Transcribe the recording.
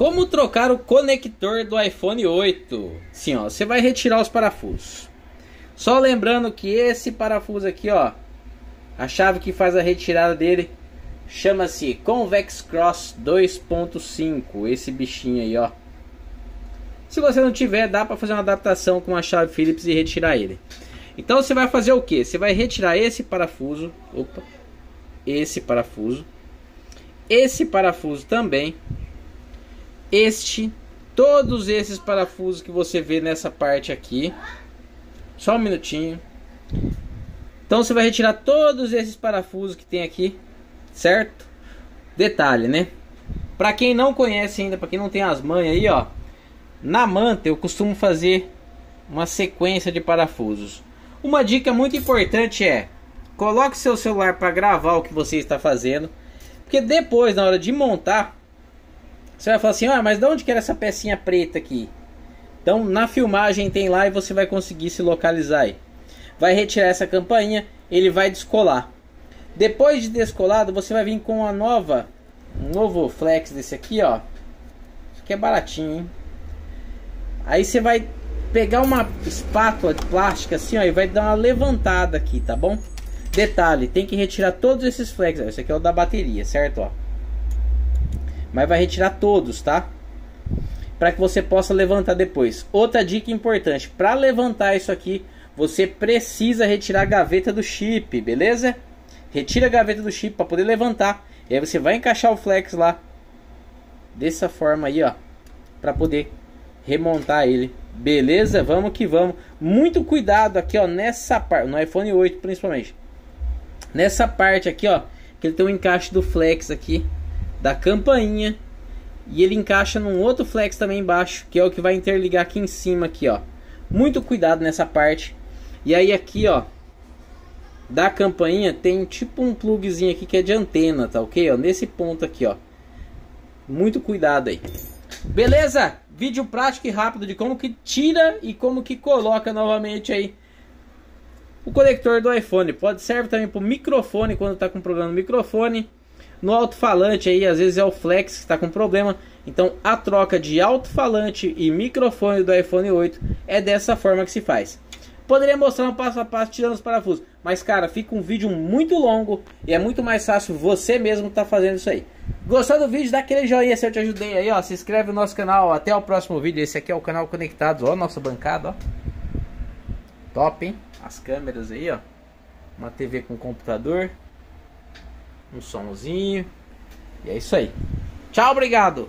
Como trocar o conector do iPhone 8? Sim, ó, você vai retirar os parafusos. Só lembrando que esse parafuso aqui, ó, a chave que faz a retirada dele chama-se Convex Cross 2.5, esse bichinho aí, ó. Se você não tiver, dá para fazer uma adaptação com a chave Phillips e retirar ele. Então você vai fazer o que? Você vai retirar esse parafuso, opa, esse parafuso, esse parafuso também, este, todos esses parafusos que você vê nessa parte aqui. Só um minutinho. Então você vai retirar todos esses parafusos que tem aqui, certo? Detalhe, né? Para quem não conhece ainda, para quem não tem as manhas aí, ó, na manta eu costumo fazer uma sequência de parafusos. Uma dica muito importante é: coloque seu celular para gravar o que você está fazendo, porque depois na hora de montar, você vai falar assim: "Ah, mas de onde que era essa pecinha preta aqui?" Então, na filmagem tem lá e você vai conseguir se localizar aí. Vai retirar essa campainha, ele vai descolar. Depois de descolado, você vai vir com a nova, um novo flex desse aqui, ó. Isso aqui é baratinho, hein? Aí você vai pegar uma espátula de plástica assim, ó, e vai dar uma levantada aqui, tá bom? Detalhe, tem que retirar todos esses flex. Esse aqui é o da bateria, certo? Ó. Mas vai retirar todos, tá? Para que você possa levantar depois. Outra dica importante, para levantar isso aqui, você precisa retirar a gaveta do chip, beleza? Retira a gaveta do chip para poder levantar. E aí você vai encaixar o flex lá dessa forma aí, ó, para poder remontar ele. Beleza? Vamos que vamos. Muito cuidado aqui, ó, nessa parte, no iPhone 8 principalmente. Nessa parte aqui, ó, que ele tem um encaixe do flex aqui da campainha e ele encaixa num outro flex também embaixo, que é o que vai interligar aqui em cima aqui, ó. Muito cuidado nessa parte. E aí aqui, ó, da campainha tem tipo um plugzinho aqui que é de antena, tá ok? Ó, nesse ponto aqui, ó. Muito cuidado aí. Beleza? Vídeo prático e rápido de como que tira e como que coloca novamente aí o conector do iPhone. Pode serve também para o microfone quando está com problema no microfone. No alto-falante aí, às vezes é o flex que está com problema. Então a troca de alto-falante e microfone do iPhone 8 é dessa forma que se faz. Poderia mostrar um passo a passo tirando os parafusos, mas cara, fica um vídeo muito longo e é muito mais fácil você mesmo estar tá fazendo isso aí. Gostou do vídeo? Dá aquele joinha se eu te ajudei aí, ó. Se inscreve no nosso canal. Até o próximo vídeo. Esse aqui é o canal Conectados, ó, nossa bancada, ó. Top, hein? As câmeras aí, ó. Uma TV com computador. Um somzinho. E é isso aí. Tchau, obrigado.